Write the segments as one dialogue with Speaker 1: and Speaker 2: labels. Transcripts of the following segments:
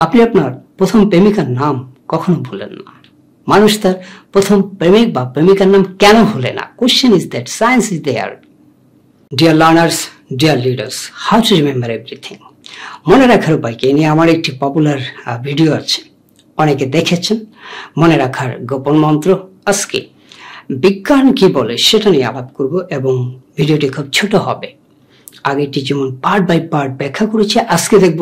Speaker 1: আপনি আপনার প্রথম প্রেমিকার নাম কখনো ভুলেন না। মানুষ তার প্রথম প্রেমিক বা প্রেমিকার নাম কেন ভুলে না? Question is that science is there dear learners dear leaders how to remember everything মনে রাখার উপায়কে নিয়ে আমার একটি পপুলার ভিডিও আছে। অনেকে দেখেছেন। মনে রাখার গোপন মন্ত্র আজকে। বিজ্ঞান কি বলে সেটা নিয়ে আলাপ করব এবং ভিডিওটি খুব ছোট হবে। আগেটি যেমন পার্ট বাই পার্ট ব্যাখ্যা করেছে, আজকে দেখব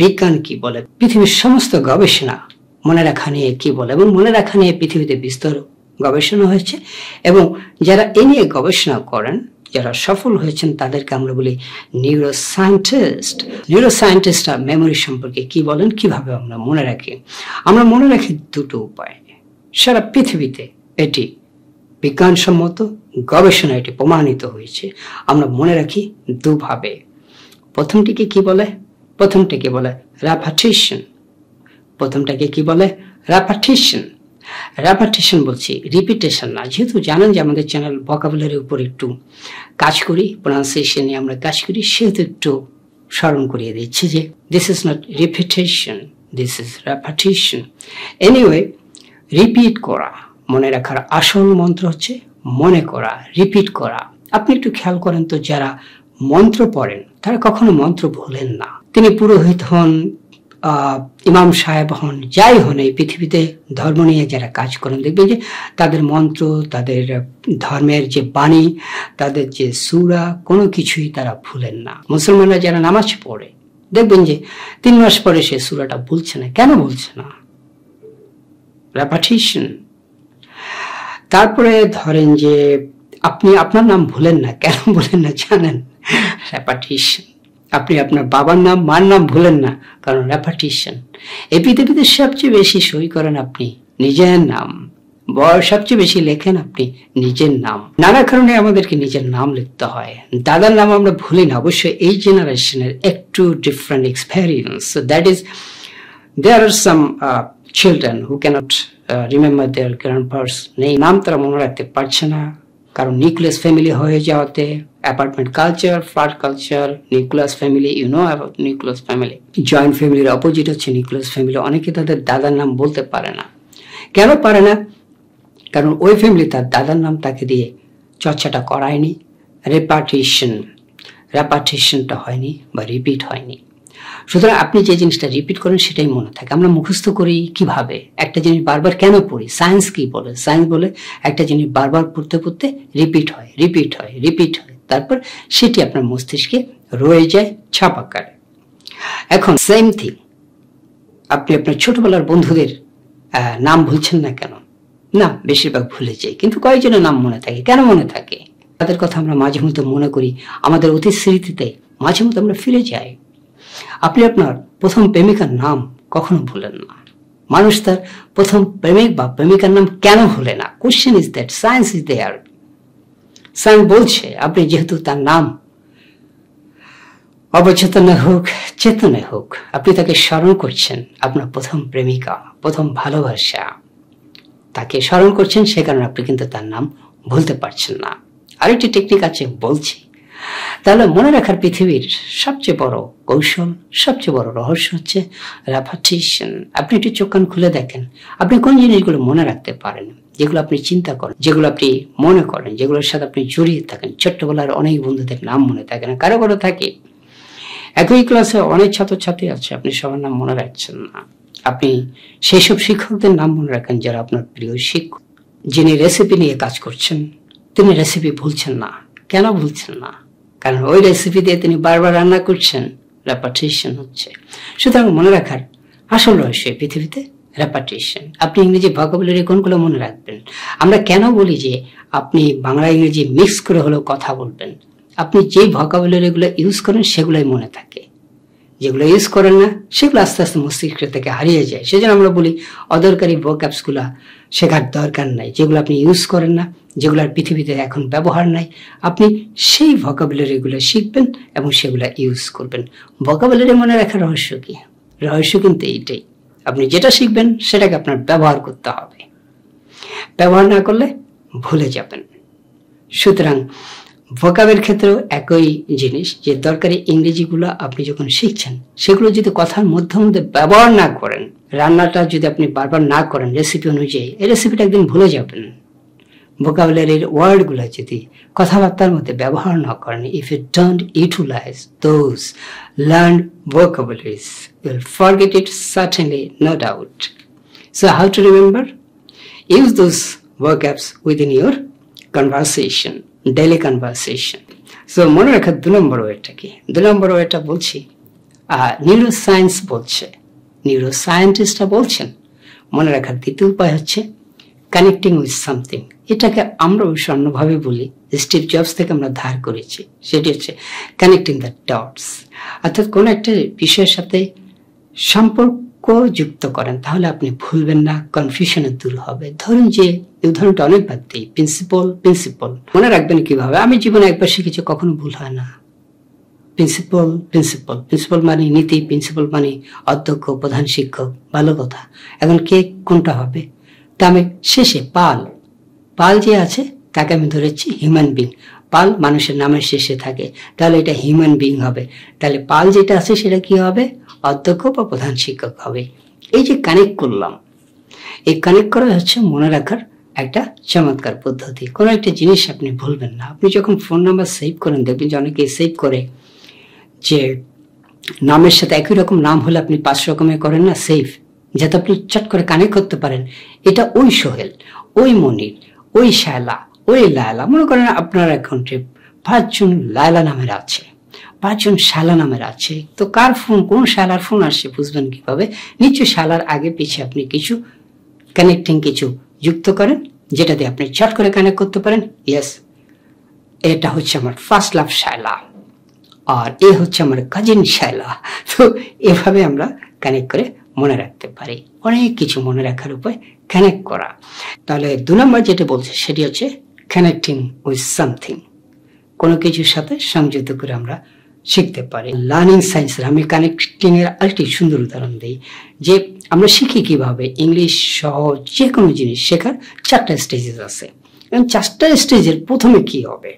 Speaker 1: বিজ্ঞান কি বলে। পৃথিবীর সমস্ত গবেষণা মনে রাখা নিয়ে কি বলে এবং মনে রাখা নিয়ে পৃথিবীতে বিস্তর গবেষণা হয়েছে এবং যারা এ নিয়ে গবেষণা করেন, যারা সফল হয়েছেন, তাদেরকে আমরা বলি নিউরো সায়েন্টিস্ট নিউরো সায়েন্টিস্টরা মেমোরি সম্পর্কে কি বলেন, কীভাবে আমরা মনে রাখি? আমরা মনে রাখি দুটো উপায়। সারা পৃথিবীতে এটি বিজ্ঞানসম্মত গবেষণা এটি প্রমাণিত হয়েছে। আমরা মনে রাখি দুভাবে। প্রথমটিকে কি বলে? প্রথমটিকে বলে র্যাপাটিশন প্রথমটাকে কি বলে? র্যাপাটিশন র্যাপাটিশন বলছি রিপিটেশন না। যেহেতু জানেন যে আমাদের চ্যানেল ভকাবুলারির উপর একটু কাজ করি প্রনাউন্সিয়েশন নিয়ে আমরা কাজ করি, সেহেতু একটু স্মরণ করিয়ে দিচ্ছি যে this is not repetition this is repetition anyway repeat করা। মনে রাখার আসল মন্ত্র হচ্ছে মনে করা রিপিট করা। আপনি একটু খেয়াল করেন তো, যারা মন্ত্র পড়েন, তারা কখনো মন্ত্র ভোলেন না। তিনি পুরোহিত হন ইমাম সাহেব হন, যাই হন এই পৃথিবীতে, ধর্ম নিয়ে যারা কাজ করেন, দেখবেন যে তাদের মন্ত্র, তাদের ধর্মের যে বাণী, তাদের যে সুরা, কোনো কিছুই তারা ভুলেন না। মুসলমানরা যারা নামাজ পড়ে, দেখবেন যে তিন মাস পরে সে সুরাটা বলছে না। কেন বলছে না? রেপাটিশন তারপরে ধরেন যে আপনি আপনার নাম ভুলেন না, কেন ভুলেন না জানেন? রেপাটিশন আপনি আপনার বাবার নাম, মার নাম ভুলেন না, কারণ রেপাটিশন এই পৃথিবীতে সবচেয়ে বেশি সই করেন আপনি নিজের নাম। বয়স সবচেয়ে বেশি লেখেন আপনি নিজের নাম। নানা কারণে আমাদেরকে নিজের নাম লিখতে হয়। দাদার নাম আমরা ভুলি না, অবশ্যই এই জেনারেশনের একটু different experience that is there are some children who cannot remember their grandparents নেই নাম তারা মনে রাখতে পারছে না। কারণ নিউক্লিয়াস ফ্যামিলি হয়ে যাওয়াতে apartment culture flat culture nucleus family you know about nucleus family joint ফ্যামিলির অপোজিট হচ্ছে নিউক্লিয়াস ফ্যামিলি অনেকে তাদের দাদার নাম বলতে পারে না। কেন পারে না? কারণ ওই ফ্যামিলি তার দাদার নাম তাকে দিয়ে চর্চাটা করায়নি। রেপার্টিশন রেপার্টিশনটা হয়নি বা রিপিট হয়নি। সুতরাং আপনি যে জিনিসটা রিপিট করেন সেটাই মনে থাকে। আমরা মুখস্থ করি কীভাবে? একটা জিনিস বারবার কেন পড়ি? সায়েন্স কি বলে? সায়েন্স বলে একটা জিনিস বারবার পড়তে পড়তে রিপিট হয় রিপিট হয় রিপিট হয়। তারপর সেটি আপনার মস্তিষ্কে রয়ে যায়, ছাপ এখন সেম থিং আপনি আপনার ছোটবেলার বন্ধুদের নাম ভুলছেন না কেন? না, বেশিরভাগ ভুলে যাই কিন্তু কয়েকজনের নাম মনে থাকে। কেন মনে থাকে? তাদের কথা আমরা মাঝে মধ্যে মনে করি। আমাদের অতি স্মৃতিতে মাঝে মধ্যে আমরা ফিরে যাই। আপনি আপনার প্রথম প্রেমিকার নাম কখনো ভুলেন না। মানুষ তার প্রথম প্রেমিক বা প্রেমিকার নাম কেন ভুলে না? Question is that science is there science বলছে আপনি যেহেতু তার নাম অবচেতনে হোক, চেতনে হোক, আপনি তাকে স্মরণ করছেন আপনার প্রথম প্রেমিকা, প্রথম ভালোবাসা। তাকে স্মরণ করছেন সে কারণে আপনি কিন্তু তার নাম ভুলতে পারছেন না। আরেকটি টেকনিক আছে বলছি। তাহলে মনে রাখার পৃথিবীর সবচেয়ে বড় কৌশল, সবচেয়ে বড় রহস্য হচ্ছে রেপাটিশন আপনি একটু চোখ কান খুলে দেখেন, আপনি কোন জিনিসগুলো মনে রাখতে পারেন? যেগুলো আপনি চিন্তা করেন, যেগুলো আপনি মনে করেন, যেগুলোর সাথে আপনি জড়িয়ে থাকেন। ছোট্টবেলার অনেক বন্ধুদের নাম মনে থাকে না, কারও কারও থাকে। একই ক্লাসে অনেক ছাত্রছাত্রী আছে, আপনি সবার নাম মনে রাখছেন না। আপনি সেই সব শিক্ষকদের নাম মনে রাখেন যারা আপনার প্রিয় শিক্ষক। যিনি রেসিপি নিয়ে কাজ করছেন, তিনি রেসিপি ভুলছেন না। কেন ভুলছেন না? কারণ ওই রেসিপি দিয়ে তিনি বারবার রান্না করছেন রেপাটেশন হচ্ছে। সুতরাং মনে রাখার আসল রহস্য পৃথিবীতে রেপাটেশন আপনি ইংরেজি ভকাবুলারি কোনগুলো মনে রাখবেন? আমরা কেন বলি যে আপনি বাংলা ইংরেজি মিক্স করে হলেও কথা বলবেন? আপনি যেই ভকাবুলারিগুলো ইউজ করেন সেগুলোই মনে থাকে। যেগুলো ইউজ করেন না, সেগুলো আস্তে আস্তে মস্তিষ্ক থেকে হারিয়ে যায়। সেজন্য আমরা বলি, অদরকারি ভোক্যাপসগুলা শেখার দরকার নাই। যেগুলো আপনি ইউজ করেন না যেগুলোর পৃথিবীতে এখন ব্যবহার নাই, আপনি সেই ভকাবুলারিগুলো শিখবেন এবং সেগুলো ইউজ করবেন। ভকাবুলারি মনে রাখার রহস্য কি? রহস্য কিন্তু এইটাই। আপনি যেটা শিখবেন, সেটাকে আপনার ব্যবহার করতে হবে। ব্যবহার না করলে ভুলে যাবেন। সুতরাং ভোকাবের ক্ষেত্রেও একই জিনিস, যে দরকারি ইংরেজিগুলো আপনি যখন শিখছেন, সেগুলো যদি কথার মধ্যে মধ্যে ব্যবহার না করেন, রান্নাটা যদি আপনি বারবার না করেন রেসিপি অনুযায়ী, এই রেসিপিটা একদিন ভুলে যাবেন। ভোকাবুলারির ওয়ার্ডগুলো যদি কথাবার্তার মধ্যে ব্যবহার না করেন if you don't utilize those learn vocabularies will forget it certainly no doubt so how to remember use those vocabs within your conversation. Daily conversation so মনে রাখার দু নম্বর ওয়েটা কি? দু নম্বর ওয়েটা বলছি নিউরো সায়েন্স বলছে। নিউরো সায়েন্টিস্টরা বলছেন, মনে রাখার দ্বিতীয় উপায় হচ্ছে কানেক্টিং উইথ সামথিং এটাকে আমরা অন্যভাবে বলি স্টিভ জবস থেকে আমরা ধার করেছি। সেটি হচ্ছে কানেক্টিং দ্য ডটস অর্থাৎ কোনো একটা বিষয়ের সাথে সম্পর্ক যুক্ত করেন, তাহলে আপনি ভুলবেন না কনফিউশনে দূর হবে। ধরুন যে উদাহরণটা অনেকবার দিই প্রিন্সিপাল প্রিন্সিপাল মনে রাখবেন কীভাবে? আমি জীবনে একবার শিখেছি, কখনো ভুল হয় না। প্রিন্সিপাল প্রিন্সিপাল প্রিন্সিপাল মানে নীতি প্রিন্সিপাল মানে অধ্যক্ষ, প্রধান শিক্ষক, ভালো কথা। এখন কে কোনটা হবে? তা আমি শেষে পাল। পাল যে আছে, তাকে আমি ধরেছি হিউম্যান বিং পাল মানুষের নামের শেষে থাকে। তাহলে এটা হিউম্যান বিং হবে। তাহলে পাল যেটা আছে, সেটা কি হবে? অধ্যক্ষ বা প্রধান শিক্ষক হবে। এই যে কানেক্ট করলাম, এই কানেক্ট করা হচ্ছে মনে রাখার একটা চমৎকার পদ্ধতি। কোনো একটা জিনিস আপনি ভুলবেন না। আপনি যখন ফোন নাম্বার সেভ করেন, দেখবেন যে অনেকে সেভ করে যে নামের সাথে একই রকম নাম হলে আপনি পাঁচ রকমের করেন না সেভ যাতে আপনি চট করে কানেক্ট করতে পারেন। এটা ওই সোহেল, ওই মনির, ওই শায়লা, ওই লায়লা। মনে করেন আপনার অ্যাকাউন্টে পাঁচজন লায়লা নামের আছে। পাঁচজন শালা নামের আছে তো কার ফোন, কোন শালার ফোন আসছে বুঝবেন কীভাবে? নিশ্চয় শালার আগে পিছিয়ে আপনি কিছু কানেক্টিং কিছু যুক্ত করেন, যেটা দিয়ে আপনি চট করে কানেক্ট করতে পারেন। ইয়েস এটা হচ্ছে আমার ফার্স্ট লাভ শায়লা আর এ হচ্ছে আমার কাজিন শায়লা তো এভাবে আমরা কানেক্ট করে মনে রাখতে পারি। অনেক কিছু মনে রাখার উপায় কানেক্ট করা। তাহলে দু নম্বর যেটা বলছে, সেটি হচ্ছে কানেক্টিং উইথ সামথিং কোনো কিছুর সাথে সংযুক্ত করে আমরা শিখতে পারে। লার্নিং সায়েন্সের আমি কানেক্টিং এর আরেকটি সুন্দর উদাহরণ দিই, যে আমরা শিখি কীভাবে? ইংলিশ সহ যে কোনো জিনিস শেখার চারটা স্টেজেস আছে। এবং চারটা স্টেজের প্রথমে কি হবে?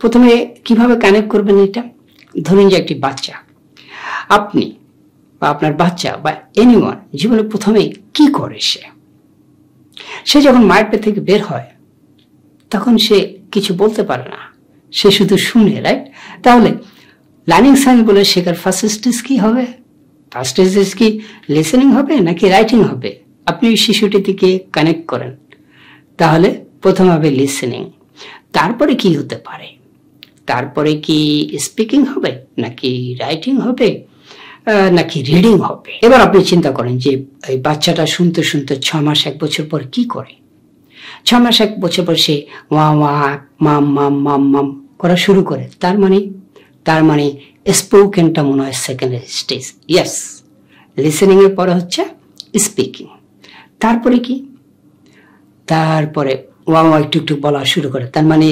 Speaker 1: প্রথমে কীভাবে কানেক্ট করবেন এটা? ধরুন যে একটি বাচ্চা। আপনি বা আপনার বাচ্চা বা এনিওয়ান জীবনে প্রথমে কি করে সে? সে যখন মায়ের পেট থেকে বের হয়, তখন সে কিছু বলতে পারে না। সে শুধু শুনে রাইট তাহলে লার্নিং সায়েন্স বলে শেখার ফার্স্ট স্টেজ কি হবে? ফার্স্ট স্টেজ কি? লিসেনিং হবে নাকি রাইটিং হবে? আপনি ওই শিশুটির দিকে কানেক্ট করেন। তাহলে প্রথম হবে লিসেনিং তারপরে কি হতে পারে? তারপরে কি স্পিকিং হবে নাকি রাইটিং হবে? নাকি রিডিং হবে? এবার আপনি চিন্তা করেন যে এই বাচ্চাটা শুনতে শুনতে ছ মাস, এক বছর পর কি করে? ছ মাস, এক বছর পর সে ওয়া ওয়া, মাম মাম মাম মাম করা শুরু করে। তার মানে তার মানে স্পোকেনটা মনে হয় সেকেন্ড স্টেজ ইয়েস লিসেনিংয়ের পরে হচ্ছে স্পিকিং তারপরে কি? তারপরে ওয়া একটু একটু বলা শুরু করে। তার মানে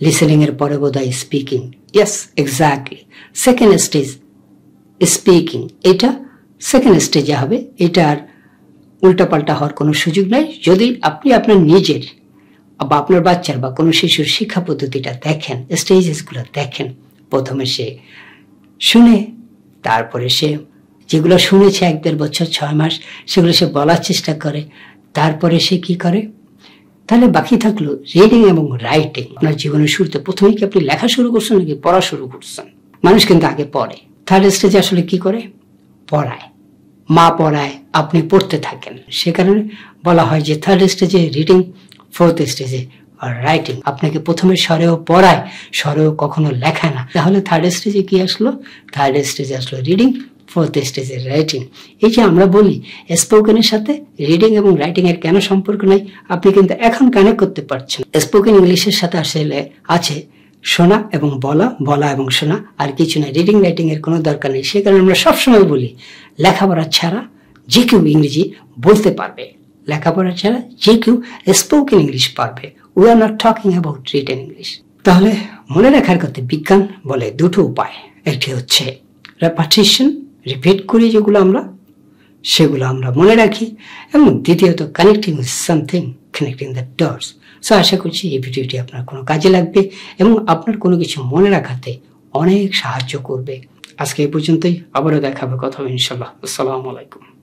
Speaker 1: লিসেনিংয়ের পরে বোধ হয় speaking yes exactly second stage speaking এটা সেকেন্ড স্টেজে হবে। এটার উল্টাপাল্টা হওয়ার কোনো সুযোগ নাই। যদি আপনি আপনার নিজের বা আপনার বাচ্চার বা কোনো শিশুর শিক্ষা পদ্ধতিটা দেখেন স্টেজেসগুলো দেখেন। প্রথমে সে শুনে, তারপরে সে যেগুলো শুনেছে এক দেড় বছর, ছয় মাস, সেগুলো সে বলার চেষ্টা করে। তারপরে সে কি করে? তাহলে বাকি থাকল রিডিং এবং রাইটিং আপনার জীবনের শুরুতে প্রথমে কি আপনি লেখা শুরু করছেন নাকি পড়া শুরু করছেন? মানুষ কিন্তু আগে পড়ে। থার্ড স্টেজে আসলে কি করে? পড়ায়। মা পড়ায়, আপনি পড়তে থাকেন। সে কারণে বলা হয় যে থার্ড স্টেজে রিডিং ফোর্থ স্টেজে আর রাইটিং। আপনাকে প্রথমে স্বরেও পড়ায় স্বরেও কখনো লেখায় না। তাহলে থার্ড স্টেজে কি আসলো? থার্ড স্টেজে আসলো রিডিং ফোর্থ স্টেজের রাইটিং এই যে আমরা বলি স্পোকেনের সাথে রিডিং এবং রাইটিং এর কেন সম্পর্ক নাই? আপনি কিন্তু এখন কানেক্ট করতে পারছেন। স্পোকেন ইংলিশের সাথে আসলে আছে শোনা এবং বলা বলা এবং শোনা। আর কিছু না রিডিং রাইটিং এর কোনো দরকার নেই। সে কারণে আমরা সবসময় বলি, লেখাপড়া ছাড়া যে কেউ ইংরেজি বলতে পারবে। লেখাপড়া ছাড়া যে কেউ স্পোকেন ইংলিশ পারবে। We are not talking about written English তাহলে মনে রাখার কথা বিজ্ঞান বলে দুটো উপায়। একটি হচ্ছে রেপার্টিশন রিপিট করি যেগুলো আমরা, সেগুলো আমরা মনে রাখি। এবং দ্বিতীয়ত connecting with something connecting the dots so আশা করছি এই ভিডিওটি আপনার কোনো কাজে লাগবে এবং আপনার কোনো কিছু মনে রাখাতে অনেক সাহায্য করবে। আজকে এই পর্যন্তই। আবারও দেখাবে কথা হবে ইনশাল্লাহ আসসালামু আলাইকুম।